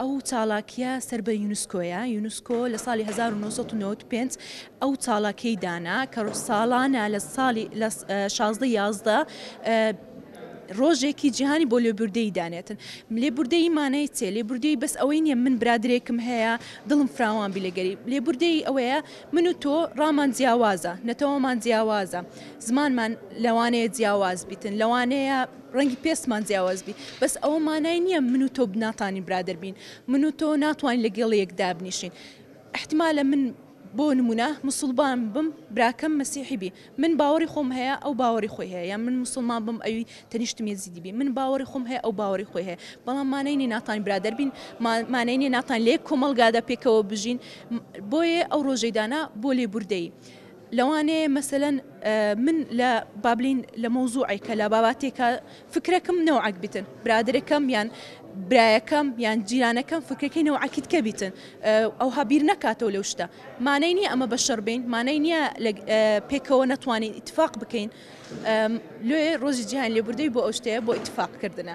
ئەو چالاکیە سەر بە یونسکۆیە، یونسکۆ لە ساڵی هەزار و نۆ سەد و نەوەد و پێنج ئەو چالاکیەی دانا کە ساڵانە لە ساڵی لە شازدە یازدە ڕۆژێکی جیهانی بۆ لێبوردەی دانێتن لێبوردەی مانای چێ لێبوردەی بەس ئەوەی نییە من برادرێکم هەیە دڵم فراوان بی لەگەری لێبوردەی ئەوەیە من و تۆ ڕامان جیاوازە نەتەوەمان جیاوازە زمانمان لەوانەیە جیاواز بیتن لەوانەیە ڕەنگی پێستمان جیاواز بی بەس ئەوە مانای نیە من و تۆ ناتانین برادەر بین من و تۆ ناتوانین لەگێڵ یەک دابنیشین احتمالە من بۆ نمونە مسلبان بم براکەم مەسیحی بی من باوەڕی خۆم هەیە ئەو باوەڕی خۆی هەیە یان من مسلمان بم ئەوی تەنیشتم یەزیدی بی من باوەڕی خۆم هەیە ئەو باوەڕی خۆی هەیە بەڵام مانای نیە ناتوانین برادەر بین مانای نیە ناتوانین لە یەک کۆمەڵگادا پێکەوە بژین بۆیە ئەو ڕۆژەی دانا بۆ لێبوردەیی لەوانەیە مەسەلەن من لە با بلین لە مەوزوعێکە لە باباتێکە فکرەکەم نەوعەک بیتن برادرەکەم یان برایەکەم یان جیرانەکەم فکرەکەی نەوعەکیتکە بیتن ئەوها بیر نەکاتەوە لەو شتە مانای نییە ئەمە بە شەڕ بین مانای نییە لە پێکەوە نەتوانین ئیتفاق بکەین لێ ڕۆژی جیهان لێبوردەی بۆ ئەو شتەیە بۆ ئیتفاقکردنە